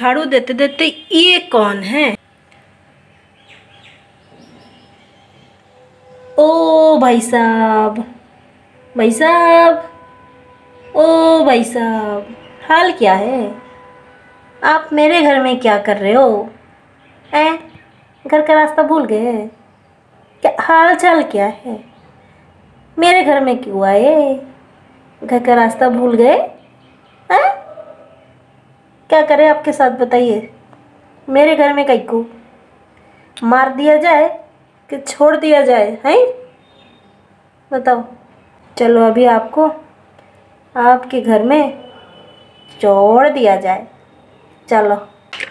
झाड़ू देते देते ये कौन है? ओ भाई साहब भाई साहब, ओ भाई साहब, हाल क्या है? आप मेरे घर में क्या कर रहे हो? ऐ घर का रास्ता भूल गए? क्या हाल चाल क्या है? मेरे घर में क्यों आए? घर का रास्ता भूल गए? क्या करें आपके साथ, बताइए। मेरे घर में कई को मार दिया जाए कि छोड़ दिया जाए, हैं? बताओ। चलो अभी आपको आपके घर में छोड़ दिया जाए। चलो।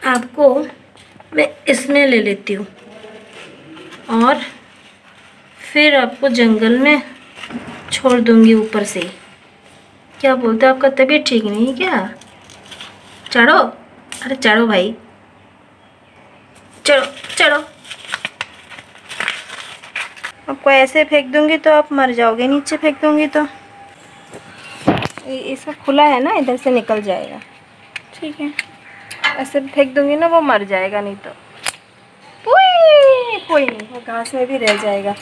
आपको मैं इसमें ले लेती हूँ। और फिर आपको जंगल में छोड़ दूँगी ऊपर से क्या बोलते हो? आपका तबीयत ठीक नहीं क्या? चढ़ो। अरे चढ़ो भाई। चढ़ो चढ़ो। आपको ऐसे फेंक दूँगी तो आप मर जाओगे, नीचे फेंक दूँगी तो। सब खुला है ना, इधर से निकल जाएगा। ठीक है। ऐसे फेंक दूँगी ना, वो मर जाएगा, नहीं तो। कोई नहीं, वो घास में भी रह जाएगा।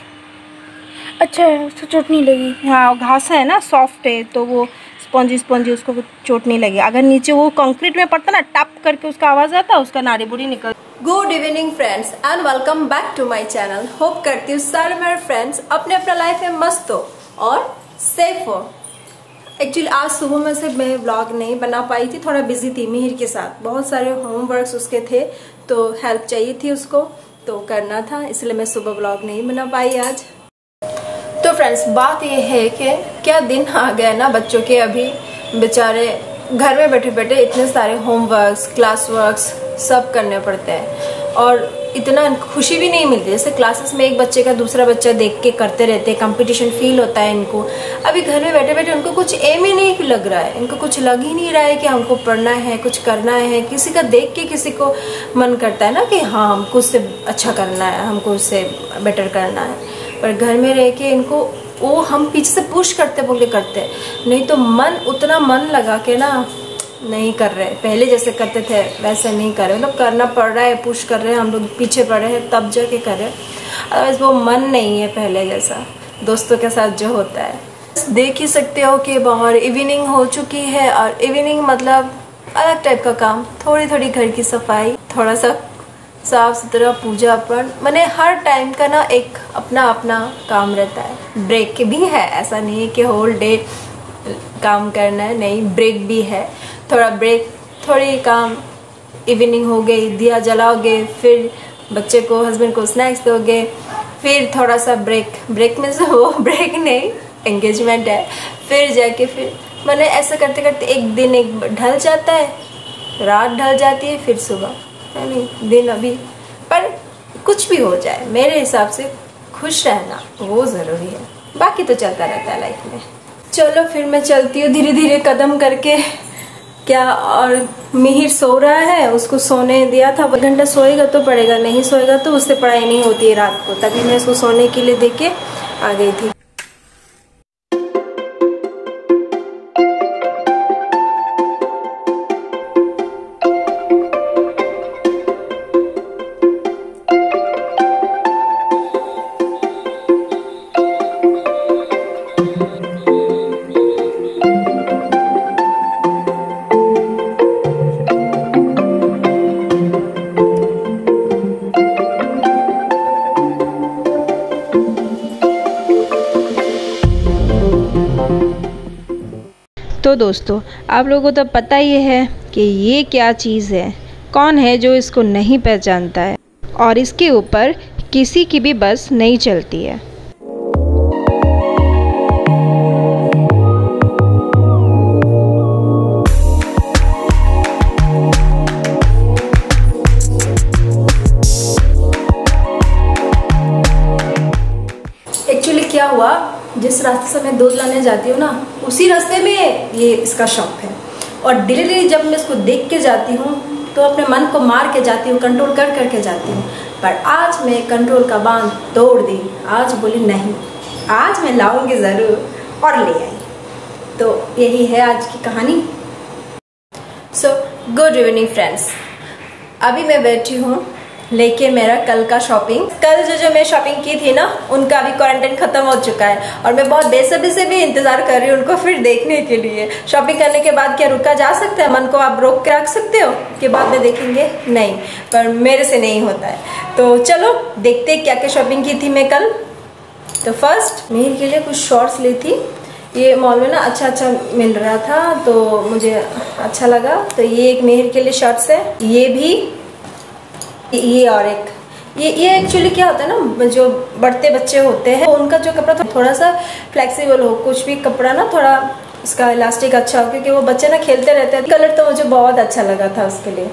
अच्छा उसको चोट नहीं लगी। हाँ घास है ना, सॉफ्ट है तो वो स्पॉन्जी स्पॉन्जी उसको चोट नहीं लगी। अगर नीचे वो कंक्रीट में पड़ता ना, टप करके उसका आवाज़ आता, उसका नारी बुरी निकल good evening friends and welcome back to my channel hope करती हूँ सारे मेरे फ्रेंड्स अपने अपना लाइफ में मस्त हो और सेफ़ हो। एक्चुअली आज सुबह में से मैं ब्लॉग नहीं बना पाई थी, थोड़ा बिज़ी थी मिहिर के साथ। बहुत सारे होमवर्क्स उसके थे तो हेल्प चाहिए थी उसको तो करना था, इसलिए मैं सुबह ब्लॉग नहीं बना पाई आज। फ्रेंड्स बात यह है कि क्या दिन आ गया ना बच्चों के अभी? बेचारे घर में बैठे बैठे इतने सारे होमवर्क्स क्लास वर्क्स सब करने पड़ते हैं। और इतना खुशी भी नहीं मिलती। जैसे क्लासेस में एक बच्चे का दूसरा बच्चा देख के करते रहते हैं कंपटीशन फील होता है इनको। अभी घर में बैठे बैठे उनको कुछ एम ही नहीं लग रहा है। इनको कुछ लग ही नहीं रहा है कि हमको पढ़ना है, कुछ करना है। किसी का देख के किसी को मन करता है ना कि हाँ हमको उससे अच्छा करना है, हमको उससे बेटर करना है। पर घर में रह के इनको वो हम पीछे से पुश करते बोल के करते। नहीं तो मन उतना मन लगा के ना नहीं कर रहे। पहले जैसे करते थे, वैसे नहीं कर रहे। मतलब तो करना पड़ रहा है पुश कर रहे हैं, हम लोग पीछे पड़ रहे हैं, तब जाके कर रहे अदरवाइज़ वो मन नहीं है पहले जैसा। दोस्तों के साथ जो होता है। देख ही सकते हो कि बाहर इवनिंग हो चुकी है और इवनिंग मतलब अलग टाइप का काम। थोड़ी थोड़ी घर की सफ़ाई, थोड़ा सा साफ़ सुथरा पूजा अपन, मैंने हर टाइम का ना एक अपना अपना काम रहता है। ब्रेक भी है, ऐसा नहीं है कि होल डे काम करना है, नहीं ब्रेक भी है। थोड़ा ब्रेक थोड़ी काम इवनिंग हो गई, दिया जलाओगे, फिर बच्चे को हस्बैंड को स्नैक्स दोगे, फिर थोड़ा सा ब्रेक ब्रेक में से वो ब्रेक नहीं एंगेजमेंट है। फिर जाके फिर, मैंने ऐसा करते करते एक दिन एक ढल जाता है, रात ढल जाती है, फिर सुबह। नहीं दिन अभी, पर कुछ भी हो जाए, मेरे हिसाब से खुश रहना वो ज़रूरी है। बाकी तो चलता रहता है लाइफ में। चलो, फिर मैं चलती हूँ धीरे धीरे कदम करके। क्या और मिहिर सो रहा है? उसको सोने दिया था घंटा सोएगा तो पड़ेगा, नहीं सोएगा तो उससे पढ़ाई नहीं होती है रात को। तभी मैं उसको सोने के लिए देके आ गई थी। दोस्तों, आप लोगों को तो पता ही है कि ये क्या चीज़ है। कौन है जो इसको नहीं पहचानता है? और इसके ऊपर किसी की भी बस नहीं चलती है। मैं दूध लाने जाती हूँ ना, उसी रास्ते में ये इसका शॉप है। और डेली जब मैं इसको देख के जाती हूँ तो अपने मन को मार के जाती हूँ कंट्रोल कर करके जाती हूँ। पर आज मैं कंट्रोल का बाँध तोड़ दी, आज बोली नहीं, आज मैं लाऊँगी ज़रूर और ले आई। तो यही है आज की कहानी। सो गुड इवनिंग फ्रेंड्स अभी मैं बैठी हूँ लेके मेरा कल का शॉपिंग कल जो जो मैं शॉपिंग की थी ना, उनका अभी क्वारंटाइन खत्म हो चुका है। और मैं बहुत बेसब्री से भी इंतज़ार कर रही हूँ उनको फिर देखने के लिए। शॉपिंग करने के बाद क्या रुका जा सकता है? मन को आप रोक के रख सकते हो कि बाद में देखेंगे? नहीं, पर मेरे से नहीं होता है। तो चलो, देखते क्या क्या शॉपिंग की थी मैं कल। तो फ़र्स्ट मेरे के लिए कुछ शॉर्ट्स ली थी। ये मॉल में ना अच्छा अच्छा मिल रहा था तो मुझे अच्छा लगा। तो ये एक मेहर के लिए शर्ट्स है। ये भी ये और एक। ये ये एक्चुअली क्या होता है ना जो बढ़ते बच्चे होते हैं उनका जो कपड़ा थोड़ा सा फ्लेक्सिबल हो कुछ भी कपड़ा ना थोड़ा उसका इलास्टिक अच्छा हो क्योंकि वो बच्चे ना खेलते रहते हैं। कलर तो मुझे बहुत अच्छा लगा था उसके लिए।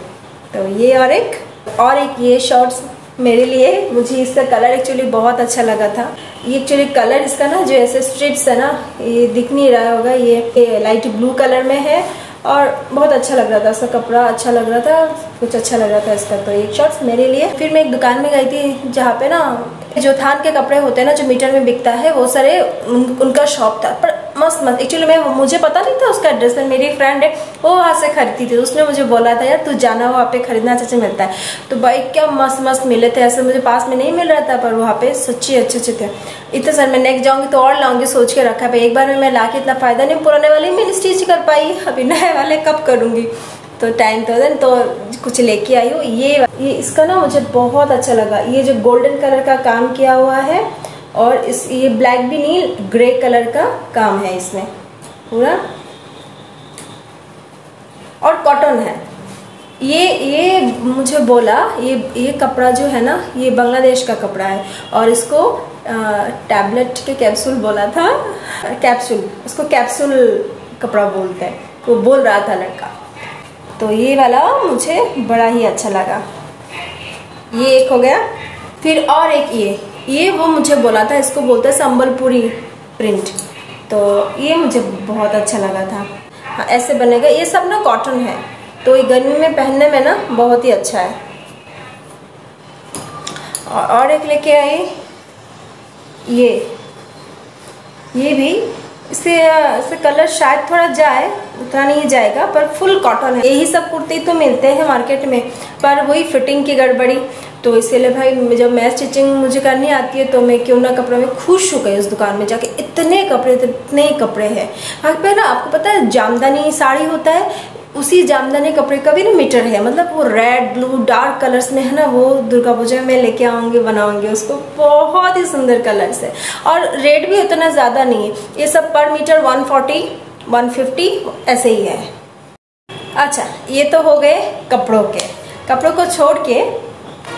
तो ये और एक और एक ये शॉर्ट्स मेरे लिए मुझे इसका कलर एक्चुअली बहुत अच्छा लगा था। ये एक्चुअली कलर इसका ना जो ऐसे स्ट्रिप्स है ना ये दिख नहीं रहा होगा ये, ये लाइट ब्लू कलर में है। और बहुत अच्छा लग रहा था उसका कपड़ा अच्छा लग रहा था कुछ अच्छा लग रहा था इसका तो एक शर्ट मेरे लिए। फिर मैं एक दुकान में गई थी जहाँ पे ना जो थान के कपड़े होते हैं ना जो मीटर में बिकता है वो सारे उन, उनका शॉप था। पर मस्त मस्त। एक्चुअली मैं मुझे पता नहीं था उसका एड्रेस पर मेरी फ्रेंड है, वो वहाँ से खरीदती थी। उसने मुझे बोला था, यार, तू जाना वहाँ पे खरीदना अच्छे मिलता है। तो भाई, क्या मस्त मस्त मिले थे। ऐसे मुझे पास में नहीं मिल रहा था, पर वहाँ पे सच्ची, अच्छे अच्छे थे। इतने सर मैं नेक्स्ट जाऊँगी तो और लाऊँगी, सोच के रखा भाई, एक बार में मैं ला के इतना फ़ायदा नहीं, पुराने वाले मैं स्टिच कर पाई। अभी नए वाले कब करूँगी? तो टेन थाउज़ेंड तो कुछ लेके आई हूँ। ये ये, इसका ना मुझे बहुत अच्छा लगा। ये जो गोल्डन कलर का काम किया हुआ है और इस, ये ब्लैक भी नहीं ग्रे कलर का काम है इसमें। पूरा? और कॉटन है। ये ये मुझे बोला, ये ये कपड़ा जो है ना, ये बांग्लादेश का कपड़ा है। और इसको टैबलेट के कैप्सूल बोला था। कैप्सूल उसको कैप्सूल कपड़ा बोलते हैं। वो बोल रहा था लड़का। तो ये वाला मुझे बड़ा ही अच्छा लगा। ये एक हो गया। फिर और एक ये। ये वो मुझे बोला था, इसको बोलते हैं संबलपुरी प्रिंट तो ये मुझे बहुत अच्छा लगा था। हाँ ऐसे बनेगा। ये सब ना कॉटन है। तो ये गर्मी में पहनने में ना बहुत ही अच्छा है। और एक लेके आई। ये। ये भी इससे इससे कलर शायद थोड़ा जाए, उतना नहीं जाएगा, पर फुल कॉटन है। यही सब कुर्ते तो मिलते हैं मार्केट में, पर वही फिटिंग की गड़बड़ी। तो इसीलिए भाई, जब मैं स्टिचिंग मुझे करनी आती है तो मैं क्यों ना कपड़ों में खुश हो गई उस दुकान में जाके इतने कपड़े इतने कपड़े हैं। वहाँ ना, आपको पता है, जामदानी साड़ी होता है उसी जामदानी कपड़े का भी ना मीटर है मतलब वो रेड ब्लू डार्क कलर्स में है ना, वो दुर्गा पूजा में लेके आऊँगी, बनाऊँगी, उसको बहुत ही सुंदर कलर्स है। और रेट भी उतना ज़्यादा नहीं है, ये सब पर मीटर 140 150 ऐसे ही है। अच्छा ये तो हो गए कपड़ों के। कपड़ों को छोड़ के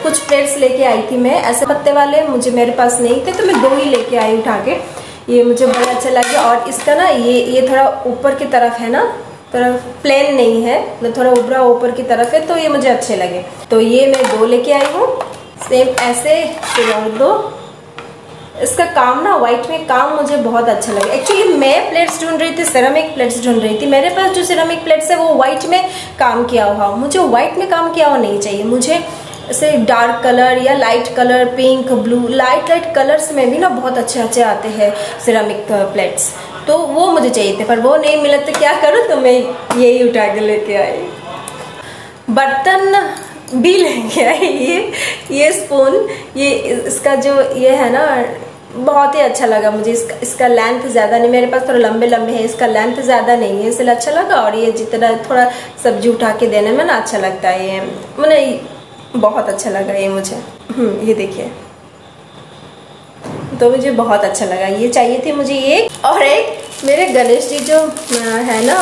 कुछ प्लेट्स लेके आई थी मैं, ऐसे पत्ते वाले मुझे मेरे पास नहीं थे तो मैं दो ही लेके आई उठा के ये मुझे बड़ा अच्छा लगा, और इसका ना, ये ये थोड़ा ऊपर की तरफ़ है ना तरफ़ प्लेन नहीं है मतलब थोड़ा उभरा ऊपर की तरफ़ है तो ये मुझे अच्छे लगे। तो ये मैं दो लेके आई हूँ। सेम ऐसे और दो। इसका काम ना व्हाइट में काम मुझे बहुत अच्छा लगा। एक्चुअली मैं प्लेट्स ढूंढ रही थी सिरामिक प्लेट्स ढूंढ रही थी। मेरे पास जो सिरामिक प्लेट्स है, वो व्हाइट में काम किया हुआ मुझे व्हाइट में काम किया हुआ नहीं चाहिए। मुझे ऐसे डार्क कलर या light colour pink blue light light colours में भी ना बहुत अच्छे अच्छे आते हैं सिरामिक प्लेट्स तो वो मुझे चाहिए थे पर वो नहीं मिला तो क्या करूँ? तो मैं यही उठा के लेके आई। बर्तन भी लेके आई। ये ये स्पून ये इसका जो ये है ना बहुत ही अच्छा लगा मुझे। इसका इसका लेंथ ज़्यादा नहीं मेरे पास थोड़ा लंबे लंबे है। इसका लेंथ ज़्यादा नहीं है इसलिए अच्छा लगा। और ये जितना थोड़ा सब्ज़ी उठा के देने में ना अच्छा लगता है। ये मैंने बहुत अच्छा लगा ये मुझे। हम्म, ये देखिए। तो मुझे बहुत अच्छा लगा। ये चाहिए थी मुझे एक। और एक मेरे गणेश जी जो है ना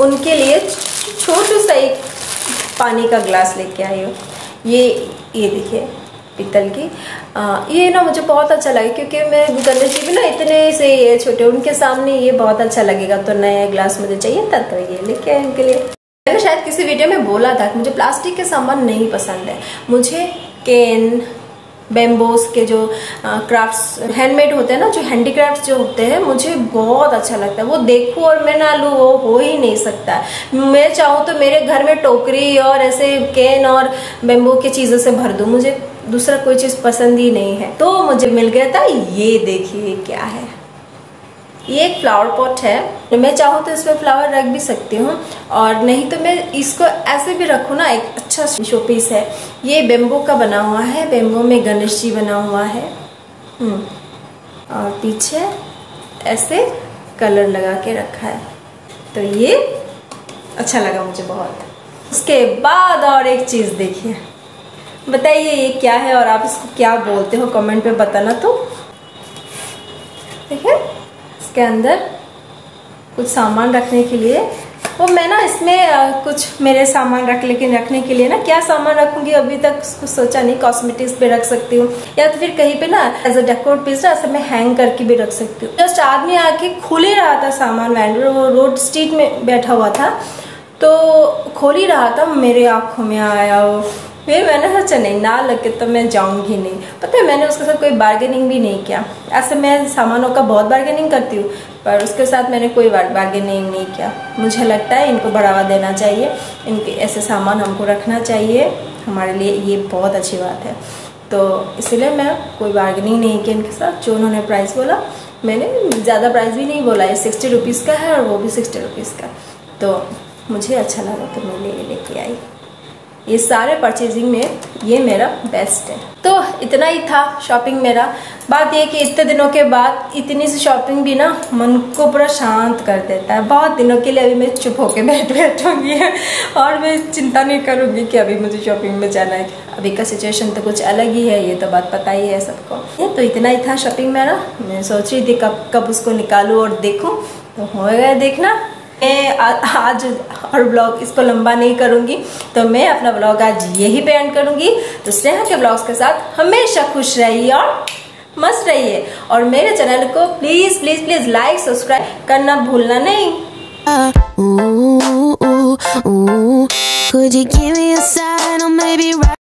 उनके लिए छोटू सा एक पानी का ग्लास लेके आई हूँ। ये ये देखिए पीतल की। आ, ये ना मुझे बहुत अच्छा लगा क्योंकि मैं गणेश जी भी ना इतने से ये छोटे उनके सामने ये बहुत अच्छा लगेगा। तो नया ग्लास मुझे चाहिए था तो ये लेके आए उनके लिए। मैंने शायद किसी वीडियो में बोला था कि मुझे प्लास्टिक के सामान नहीं पसंद है। मुझे केन बेम्बोस के जो क्राफ्ट्स हैंडमेड होते हैं ना, जो हैंडीक्राफ्ट जो होते हैं, मुझे बहुत अच्छा लगता है। वो देखूँ और मैं ना लूँ, वो हो ही नहीं सकता। मैं चाहूँ तो मेरे घर में टोकरी और ऐसे केन और बेम्बो की चीज़ों से भर दूँ। मुझे दूसरा कोई चीज़ पसंद ही नहीं है। तो मुझे मिल गया था, ये देखिए क्या है। ये एक फ्लावर पॉट है। मैं चाहूँ तो इसमें फ्लावर रख भी सकती हूँ और नहीं तो मैं इसको ऐसे भी रखूँ ना एक अच्छा शो पीस है। ये बेम्बो का बना हुआ है बेम्बो में गणेश जी बना हुआ है। हम्म, और पीछे ऐसे कलर लगा के रखा है। तो ये अच्छा लगा मुझे बहुत। उसके बाद और एक चीज़ देखिए। बताइए ये क्या है और आप इसको क्या बोलते हो? कमेंट पे बताना तो। इसके अंदर कुछ सामान रखने के लिए। वो मैं ना इसमें कुछ मेरे सामान रख लेकिन रखने के लिए ना क्या सामान रखूँगी? अभी तक कुछ सोचा नहीं कॉस्मेटिक्स पे रख सकती हूँ। या तो फिर कहीं पे ना एज अ डेकोर पीस ना, ऐसे मैं हैंग करके भी रख सकती हूँ। जस्ट आदमी आके खुल ही रहा था सामान वैंडर वो रोड स्ट्रीट में बैठा हुआ था। तो खोल ही रहा था, मेरे आँखों में आया वो फिर मैंने सोचा, नहीं, ना लगे तो मैं जाऊँगी नहीं। पता है, मैंने उसके साथ कोई बार्गेनिंग भी नहीं किया। ऐसे मैं सामानों का बहुत बार्गेनिंग करती हूँ, पर उसके साथ मैंने कोई बार्गेनिंग नहीं किया। मुझे लगता है इनको बढ़ावा देना चाहिए, इनके ऐसे सामान हमको रखना चाहिए। हमारे लिए ये बहुत अच्छी बात है। तो इसलिए मैं कोई बार्गेनिंग नहीं की इनके साथ। जो उन्होंने प्राइस बोला, मैंने ज़्यादा प्राइस भी नहीं बोला। ये सिक्सटी रुपीज़ का है और वो भी सिक्सटी रुपीज़ का। तो मुझे अच्छा लगा तो मैं ले, लेके आई। ये सारे परचेजिंग में ये मेरा बेस्ट है। तो इतना ही था शॉपिंग मेरा। बात ये कि इतने दिनों के बाद इतनी सी शॉपिंग भी ना मन को पूरा शांत कर देता है। बहुत दिनों के लिए अभी मैं चुप होके बैठ बैठूँगी। और मैं चिंता नहीं करूँगी कि अभी मुझे शॉपिंग में जाना है। अभी का सिचुएशन तो कुछ अलग ही है, ये तो बात पता ही है सबको। ये तो इतना ही था शॉपिंग मेरा। मैं सोच रही थी कब कब उसको निकालू और देखूँ। तो हो गया देखना। मैं आज और ब्लॉग इसको लंबा नहीं करूँगी तो मैं अपना ब्लॉग आज यही पे एंड करूँगी तो स्नेहा के ब्लॉग्स के साथ हमेशा खुश रहिए और मस्त रहिए और मेरे चैनल को please please please like subscribe करना भूलना नहीं Could you give me a sign or maybe